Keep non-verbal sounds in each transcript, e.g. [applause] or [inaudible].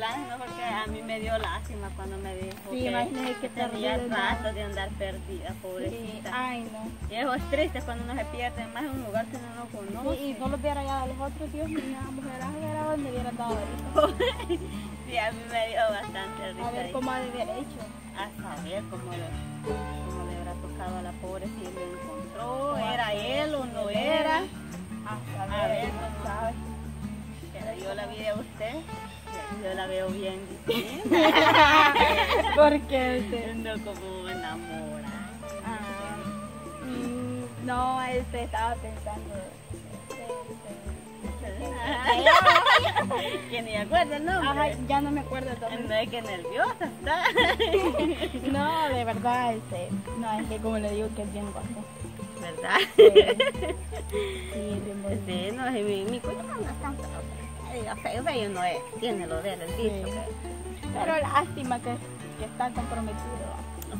planes, no, porque a mí me dio lástima cuando me dijo Sí, que que tenía rato de andar perdida, Sí, pobrecita. ay no. Y eso es triste cuando uno se pierde más en un lugar que uno no conoce. Sí, y no los hubiera hallado a los otros, Dios mío, mujer, a ver a dónde hubieran dado ahorita. [laughs] sí, a mí me dio bastante risa. A ver cómo ha de haber hecho. A saber cómo le, cómo le habrá tocado a la pobre si lo encontró, [laughs] distinta. Porque usted. No como enamorada. Ah, mm, no, este estaba pensando. [laughs] Que ni acuerda el nombre. Ajá, ya no me acuerdo No dónde. es que nerviosa está. [laughs] No, de verdad, este. No, es que como le digo que es bien guapo. ¿Verdad? Sí, sí, es bien bonito. Sí, no, y mi, mi cuñado no es tan diga, Feo, feo no es. Tiene lo de él, el dicho. Sí. que- Pero lástima que, que está comprometido.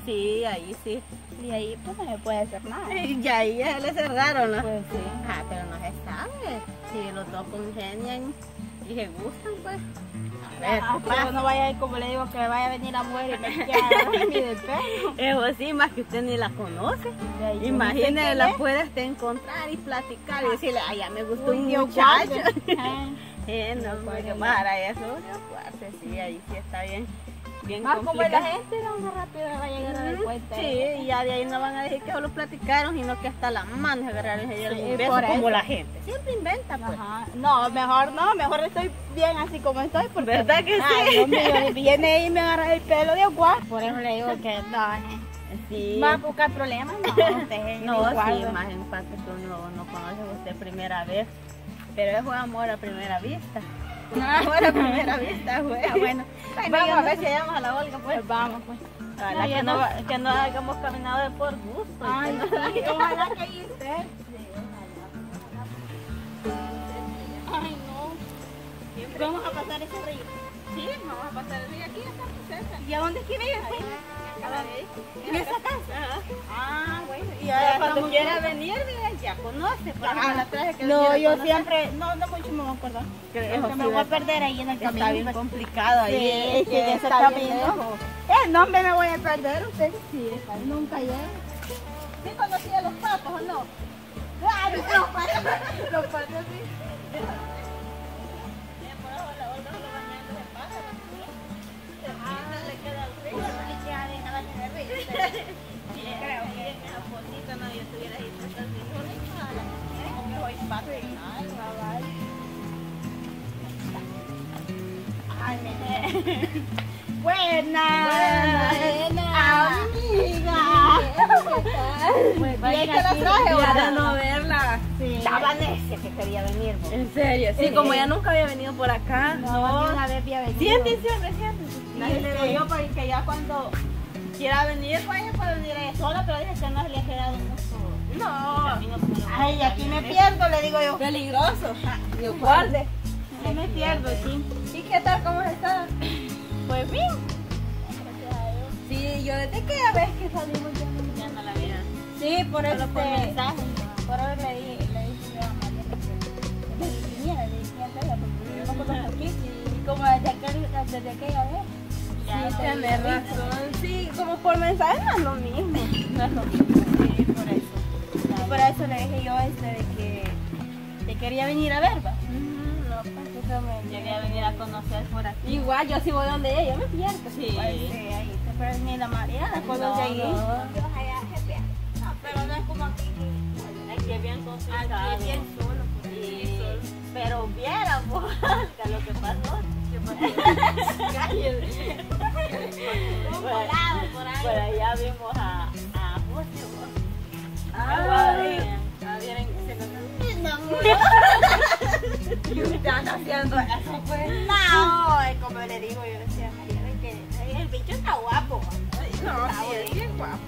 Sí, ahí sí. Y ahí pues no se puede hacer nada. Y ahí ya le cerraron, ¿no? Pues sí. Ah, pero no se sabe. Si los dos congenian y se gustan, pues. A ver, Ah, ¿qué pero no vaya, como le digo, que vaya a venir la mujer y me quiera ni [laughs] de pelo. Eso sí, más que usted ni la conoce. Yo Imagínese, la puede encontrar y platicar y decirle, ay, ya me gustó Uy, un muchacho. [laughs] Ah, Eh, no, porque guarde. para eso, guarde, sí, ahí sí está bien, bien Más como es la gente, no más rápido va a llegar a Ujú, cuenta. Sí, y ya de ahí no van a decir que solo platicaron, sino que hasta las manos agarraron y se dieron Sí, beso como eso. la gente. Siempre inventa, pues. Ajá. No, mejor no, mejor estoy bien así como estoy. Porque, ¿Verdad que sí? Ay, Dios mío, viene y me agarra el pelo de guapo. Por eso le digo que no, eh. Sí. a buscar problemas. No, [laughs] usted No, sí, guarda. más en parte que uno no conoce a usted primera vez. Pero fue amor a primera vista. [laughs] Amor a primera vista, güey. Ah, bueno. Ay, Vamos a ver si llegamos a la Olga, pues. Pues vamos, pues. Ojalá No, que, no, no. que no hayamos caminado de por gusto. y Ay, que no- sí, [laughs] ojalá que ahí esté. Ay, no. Vamos a pasar ese río. Sí, vamos a pasar el día aquí, estamos cerca. ¿Y a dónde quiere ir? ¿En esa casa? Ah, bueno. Y Ya, cuando quiera venir, mira, ya conoce. Por ejemplo, la traje que No, yo conocer. siempre, no, no mucho me voy a acordar. Que me voy a perder ahí en el camino. Está bien complicado ahí. Sí, camino. Eh, no me voy a perder, usted sí, nunca llega. ¿Sí conocía los patos o no? Ah, [laughs] los patos, los patos sí. Buena, Buena. amiga. Pues bien bien que la aquí, traje, de no verla. Sí. Estaba que quería venir. vos. En serio, sí, Sí. como ya nunca había venido por acá. No, ni una vez había venido. Siéntense, siéntense. Nadie le digo yo porque ya cuando quiera venir, pues ella puede venir ella sola, pero dice que no se le ha quedado mucho No, a aquí me pierdo, le digo yo. peligroso. Dios guarde. Aquí me pierdo, sí. ¿Y qué tal? ¿Cómo está? [clears throat] Pues bien. Sí, yo desde que a veces que salimos ya no la vi. Sí, por eso por te- mensaje. Por eso le dije, le dije yo a María que me viniera, le dije a ella, porque yo no conozco aquí. Y como desde aquel, desde aquella vez. Sí, no Tienes razón. Sí, como por mensaje no es lo mismo. [laughs] No es lo mismo. Sí, por eso. Por eso le dije yo este de que te quería venir a ver, va. No, pues eso me llegué a venir a conocer por aquí. Igual yo si voy donde ella, yo me pierdo. Sí. Pues, sí, ahí te puedes ni la Mariana, conoce ahí. no. Pero no es como aquí. Aquí es bien complicado. Aquí es bien solo, pues. Sí, pero viera, pues, que lo que pasó. [laughs] Por- ahí. Allá vimos a, a haciendo eso, pues. No, como le digo, yo decía, Mariana, que el bicho está guapo. No, sí, es bien guapo.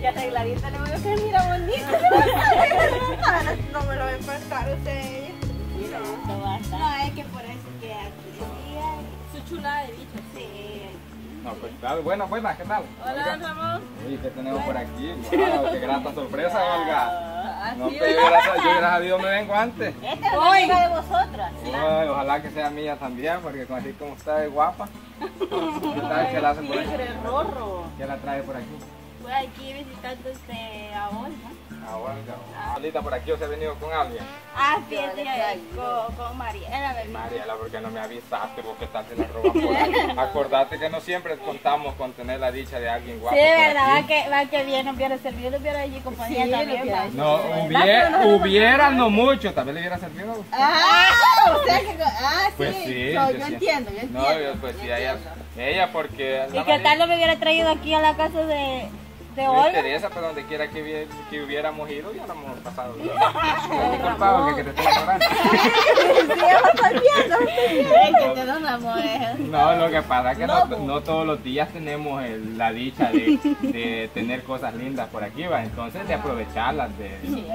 Y arregladita le voy a decir, mira bonito. no me lo voy a prestar usted. Bastante. No, es que por eso que aquí Su chulada de bicho. sí. No, pues buenas, ¿qué tal? Hola, Olga. Ramón. Uy, ¿qué tenemos por aquí? [laughs] Wow, qué grata sorpresa, Olga. Ah, No, pero yo hubiera, yo hubiera sabido me vengo antes. Esta es una amiga de vosotras. Ay, ojalá que sea mía también, porque con así como está de guapa. [laughs] ¿Qué tal que la hace por aquí? ¿Qué la trae por aquí? Aquí visitando este a Olga. Ah, Solita por aquí o se ha venido con alguien. Ah, fíjate, con, con Mariela, ¿verdad? Mariela, ¿por qué no me avisaste? Porque tal te la roban por ahí. [laughs] Acordate que no siempre contamos con tener la dicha de alguien guapo. Sí, verdad, va que, va que bien, nos hubiera servido, hubiera allí compañía Sí, también. lo va. que- No, hubiera, hubiera no mucho, tal vez le hubiera servido. Ah, o sea que. Ah, sí. Pues sí, No, yo yo sí. entiendo, yo entiendo. No, yo, pues sí, ella, ella porque... ¿Y qué tal no me hubiera traído aquí a la casa de, de No me Olga? interesa, pero donde quiera que, hubiera- que hubiéramos ido, ya lo hemos pasado [laughs] que te estoy ignorando. [laughs] Eh. No, lo que pasa es que no, No, no todos los días tenemos el- la dicha de, de tener cosas lindas por aquí, va. Entonces, de aprovecharlas. De,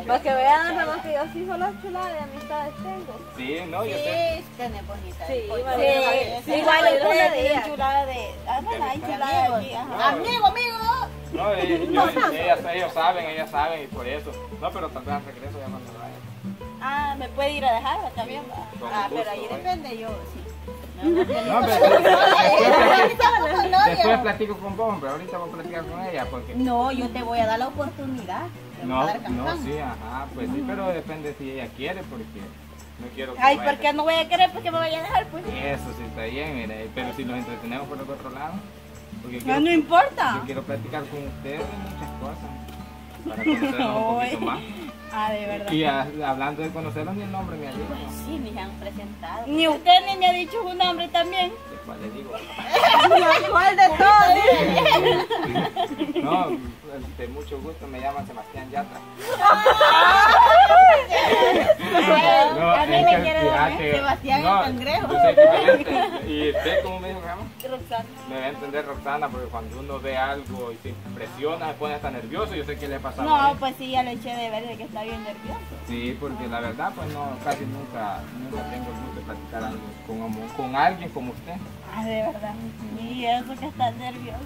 Para que vean, hermano, que yo sí solo chulada de amistades tengo. Sí, no, yo sé. Sí, tenés bonita. Sí, Pues, igual- sí, Sí, sí, igual sí, sí, sí. bueno, hay chulada aquí, ajá. Amigo, amigo. No, ellos, [laughs] yo- ellas- ellos saben, ellas saben y por eso. No, pero tal vez al regreso ya cuando vaya. Ah, me puede ir a dejar también. Con Ah, gusto, pero ahí depende yo, sí. [laughs] No, no, No, no, pero después, platico con vos, pero ahorita voy a platicar con ella porque... No, yo te voy a dar la oportunidad. No, no, sí, ajá, pues sí, pero depende si ella quiere porque no quiero que Ay, ¿por qué no voy a querer? Porque me vaya a dejar, pues. Eso sí está bien, mire, pero si los entretenemos por el otro lado, porque No, quiero, no importa. yo quiero platicar con ustedes de muchas cosas para [laughs] conocerlos un poquito más. Ah, de verdad. Y a- hablando de conocerlos, ni el nombre me ha dicho. Pues sí, me han presentado. Ni usted ni me ha dicho un nombre también. ¿De cuál le digo? [laughs] Igual de todo. No, de mucho gusto, me llaman Sebastián Yatra. No, a mí me quiere fíjate, Sebastián el cangrejo. ¿Y usted cómo me dijo que se llama? Roxana. Me va a entender Roxana, porque cuando uno ve algo y se impresiona, se pone hasta nervioso. Yo sé que le pasa a No, pues sí, ya le eché de ver de que está bien nervioso. Sí, porque la verdad, pues no, casi nunca, nunca tengo el gusto de platicar algo con, con alguien como usted. Ah, de verdad. Y eso que está nervioso.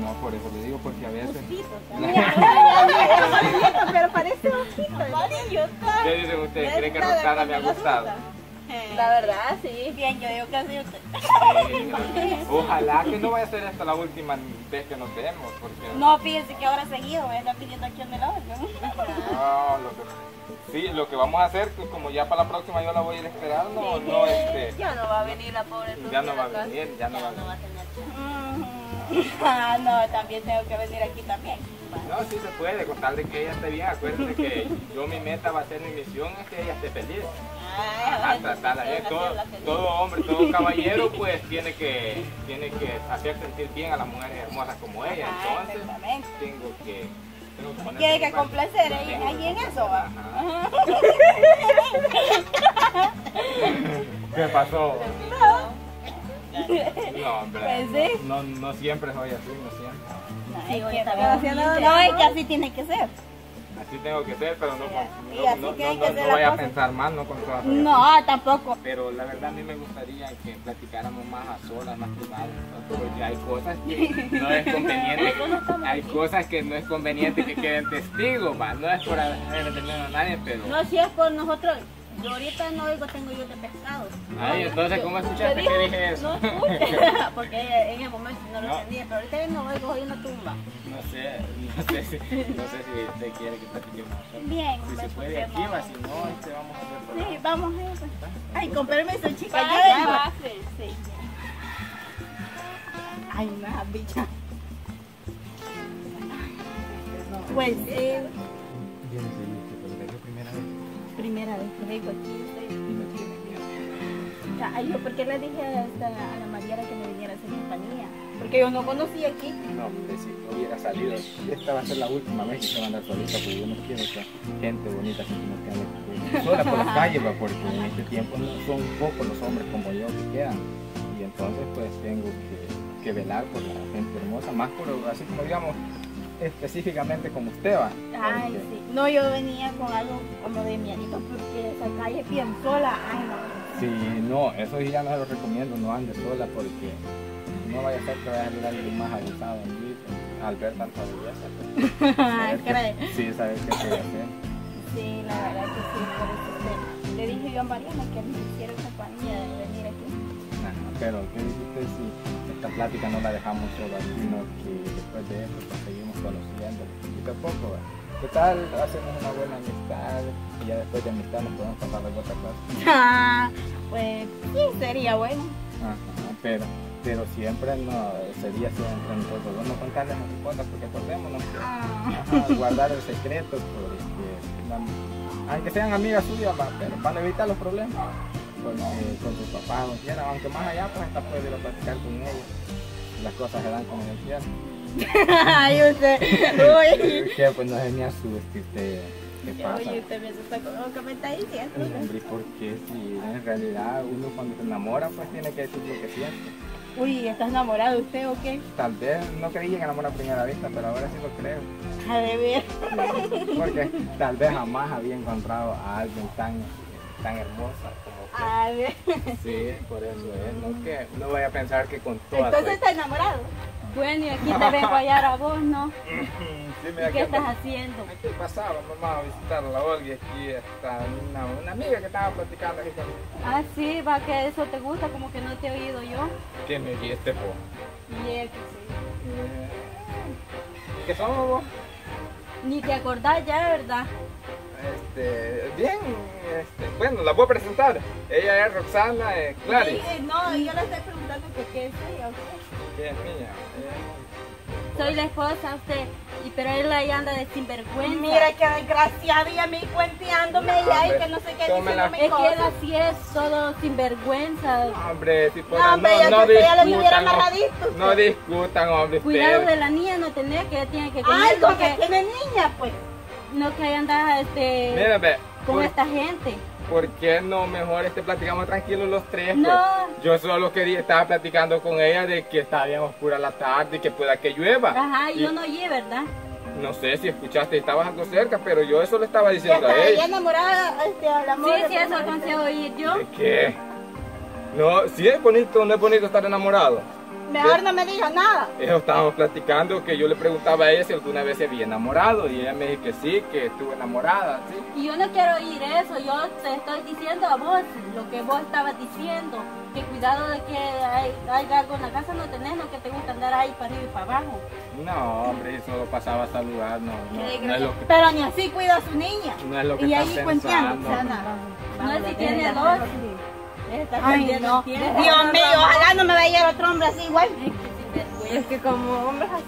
No, por eso le digo, porque a veces. [laughs] Pero parece ojito. ¿Qué dicen ustedes? ¿Creen que Roxana me ha gustado? La verdad, sí. Bien, yo digo que sí usted. Sí. Ojalá que no vaya a ser esta la última vez que nos vemos, porque. No, fíjense que ahora seguido voy a estar pidiendo aquí en el otro. No, lo que, sí, lo que vamos a hacer, como ya para la próxima yo la voy a ir a esperar, no, este, Ya no va a venir la pobre ya no va a venir, ya no va a No va a venir. tener. [laughs] Ah, no, también tengo que venir aquí también. No, sí se puede, con tal de que ella esté bien. Acuérdense que yo mi meta va a ser, mi misión es que ella esté feliz. Ajá, tratarla bien. Todo, todo hombre, todo caballero, pues tiene que, tiene que hacer sentir bien a las mujeres hermosas como ella. Ah, Entonces, exactamente. tengo que... Tengo que ponerme Tiene que complacer ahí, en eso, va. [laughs] ¿Qué pasó? No, hombre. Pues sí. No, no siempre soy así, no siempre. No, que no, que así tiene que ser. Así tengo que ser, pero no, con- Y no, así no, no, que no, ser no la vaya a cosa. pensar mal, no con todas. No, tampoco. Pero la verdad a mí me gustaría que platicáramos más a solas, más privadas, ¿no? porque hay cosas que no es conveniente, hay cosas que no es conveniente que queden testigos, ¿va? no es por defender a nadie, pero... No, si es por nosotros. Yo ahorita no oigo, tengo yo de pescado. Ay, entonces, ¿cómo escuchaste que dije eso? No escucha, [laughs] porque en el momento no lo No. entendía, pero ahorita no oigo, oigo una tumba. No sé, no sé si, no sé si usted quiere que platiquemos. Bien, Si se puede aquí, va, si no, este vamos a hacer por Sí, ahí. vamos a. Ay, con permiso, chica, ya sí. Ay, una bicha. Pues sí. Primera vez. Que aquí. estoy- no yo, ¿por qué le dije a, esta, a la Mariela que me viniera a hacer compañía? Porque yo no conocía aquí. No, hombre, si no hubiera salido, esta va a ser la última vez que se va a andar solita, porque yo no quiero que gente bonita se nos quede sola por las calles, porque en este tiempo no son pocos los hombres como yo que quedan. Y entonces, pues tengo que, que velar por la gente hermosa, más por, así como digamos, específicamente como usted va. Ay, porque- sí. No, yo venía con algo como de miedito porque esa calle es bien sola. Ay, no. Sí, no, eso ya no lo recomiendo, no ande sola porque no vaya a ser que vaya a salir alguien más abusado allí, pues, al ver tanta belleza. pues, [laughs] sí, saber qué puede hacer. Sí, la verdad que sí, por eso le, le dije yo a Mariana que me hiciera compañía de venir aquí. Pero ¿qué dice usted si esta plática no la dejamos solo aquí, sino que después de eso pues, seguimos conociendo poquito a poco? ¿Qué tal? Hacemos una buena amistad y ya después de amistad nos podemos pasar a otra. Ah, pues sí, sería bueno. Ajá, pero, pero siempre no, sería siempre nosotros no contarles las cosas porque acordémonos que Ah. guardar el secreto porque aunque sean amigas suyas pero van a evitar los problemas porque con sus papás no aunque más allá pues hasta puede ir a platicar con ellos las cosas se dan como ellos quieran [laughs] Ay, usted. Uy. que pues no se me asuste usted ¿qué pasa? Oye, usted me asusta con lo que me está diciendo. Hombre, porque si en realidad uno cuando se enamora pues tiene que decir lo que siente Uy, ¿estás enamorado usted o qué? tal vez no creí en el amor a primera vista pero ahora sí lo creo A ver. porque tal vez jamás había encontrado a alguien tan, tan hermosa como usted. A ver. Sí, por eso es, no que no vaya a pensar que con todas Entonces soy- está enamorado. Bueno, y aquí te vengo a hallar a vos, ¿no? [laughs] Sí, mira, ¿Qué estás haciendo? Aquí pasaba, mamá, a visitar a la Olga y aquí está una, una amiga que estaba platicando aquí conmigo. Ah, sí, va que eso te gusta, como que no te he oído yo. ¿Qué me dijiste, po? Y que sí. Eh, ¿Qué somos vos? Ni te acordás ya, ¿verdad? Este, bien, este, bueno, la voy a presentar. Ella es Roxana eh, Clary, Sí, no, yo le estoy preguntando que qué es ella o qué. es mía. eh. Soy la esposa usted, y pero él ahí anda de sinvergüenza. Mira qué desgraciado y a mí cuenteándome ya y que no sé qué Tómela. diciéndome Es que él así es, todo sinvergüenza. Hombre, si fuera, No, hombre, usted lo tuviera discutan, amarradito, no, no discutan, hombre, Cuidado ustedes. de la niña, no tenés que ella tiene que comer, Ay, con no que que, tiene niña, pues. No que ahí andas este, Mira, ve, con ¿por, esta gente. por qué no mejor este platicamos tranquilos los tres? No. pues? Yo solo quería, estaba platicando con ella de que está bien oscura la tarde y que pueda que llueva. Ajá, y yo no oí, ¿verdad? no sé si escuchaste, estabas algo cerca, pero yo eso le estaba diciendo a está ella enamorada este, al amor. Sí, de sí, eso alcancé a oír yo. ¿De qué? No, sí es bonito, no es bonito estar enamorado. Mejor no me diga nada. Eso estábamos platicando que yo le preguntaba a ella si alguna vez se había enamorado y ella me dijo que sí, que estuvo enamorada, ¿sí? Y yo no quiero oír eso, yo te estoy diciendo a vos lo que vos estabas diciendo, que cuidado de que hay, hay algo en la casa no tenés, no que te gusta andar ahí para arriba y para abajo. No, hombre, solo pasaba a saludar, no, no, no es lo que, Pero ni así cuida a su niña. no es lo que Y estás ahí cuenteando. pensando. o sea, nada. No es si tiene dos. Ay, no. Dios mío, ojalá no me vaya otro hombre así igual. Es que como hombres así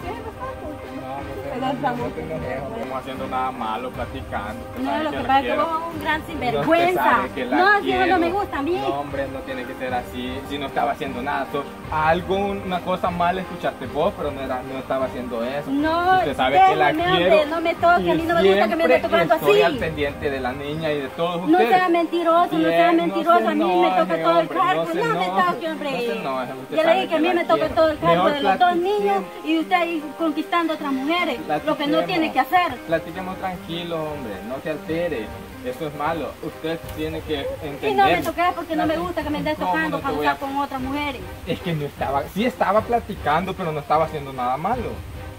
No, no, no, no no estamos haciendo nada malo, platicando. No, lo que pasa es que vos sos un gran No, sinvergüenza. No, si eso no me gusta a mí. No, hombre, no tiene que ser así. Si no estaba haciendo nada. So- algo, una cosa mala escuchaste vos, pero no, era, no estaba haciendo eso. No, usted sabe que la quiero. no me toque, a mí no me gusta que me siempre tocando estoy al así. pendiente de la niña y de todos No ustedes. sea mentiroso, no sea Bien, mentiroso, a mí me toca todo el cargo, no no, me toque, hombre. no ya le dije que a mí me toca todo el Mejor de los dos niños y usted ahí conquistando otras mujeres, lo que no tiene que hacer. Platiquemos tranquilos, hombre, no se altere. Eso es malo. Usted tiene que entender. Y no me toques porque no me gusta que me estés ¿Cómo tocando no para voy a- estar con otras mujeres. Es que no estaba, sí estaba platicando, pero no estaba haciendo nada malo.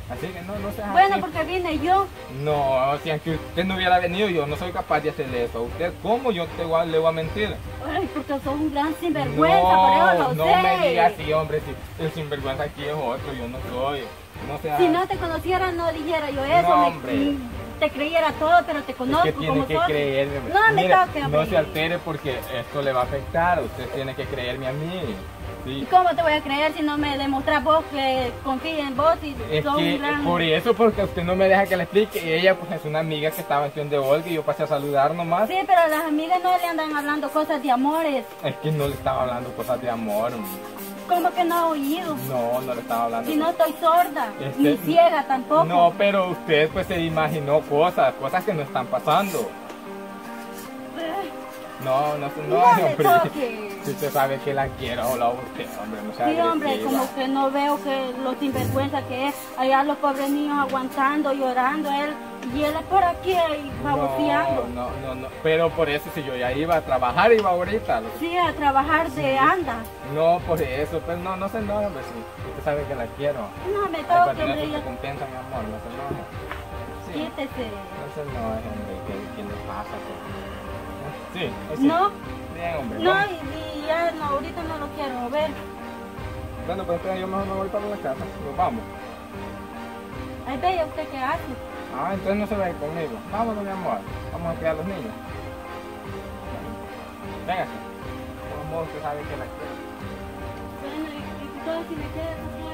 Así que no, no seas Bueno, así. porque vine yo. No, si aunque usted no hubiera venido, yo no soy capaz de hacerle eso a usted. ¿Cómo yo te voy a- le voy a mentir? Ay, porque sos un gran sinvergüenza, por eso no, lo no sé. me diga así, hombre, si el sinvergüenza aquí es otro, yo no soy. No Si no te conociera, no dijera yo eso. No, me- hombre. mm, te creyera todo, pero te es conozco que tiene como que sos. creerme. hombre. No me toque, No se altere porque esto le va a afectar. Usted tiene que creerme a mí. ¿Y cómo te voy a creer si no me demostras vos que confíe en vos y Es sos que un gran... por eso, porque usted no me deja que le explique. Y ella pues es una amiga que estaba en Sion de Olga y yo pasé a saludar nomás. Sí, pero las amigas no le andan hablando cosas de amores. Es que no le estaba hablando cosas de amor. ¿Cómo que no ha oído? No, no le estaba hablando. Si no estoy sorda, Este- ni ciega tampoco. No, pero usted pues se imaginó cosas, cosas que no están pasando. No, no, no, No hombre. [laughs] Si usted sabe que la quiero, hola usted, hombre, no sea Sí, hombre, como que no veo que lo sinvergüenza que es. Allá los pobres niños aguantando, llorando, él, y él aquí ahí, baboseando. No, no, no, no, pero por eso si yo ya iba a trabajar, iba ahorita. Sí, a trabajar de anda. No, por eso, pues no, no se enoje, hombre, si usted sabe que la quiero. No me hombre, que ya- se compensan, mi amor, no se enoje. Sí, quítese. no se enoje, hombre, ¿qué, qué le pasa? Pues. Sí, pues sí. No, Bien, hombre. no, vamos. y, ya no, ahorita no lo quiero ver. Bueno, pues entonces yo mejor me voy para la casa. Nos vamos. Ahí ve, ¿usted qué hace? Ah, entonces no se va a ir conmigo. Vámonos, mi amor. Vamos a cuidar a los niños. Véngase. Como usted sabe que la quiero. Bueno, y, todo si me queda, no quiero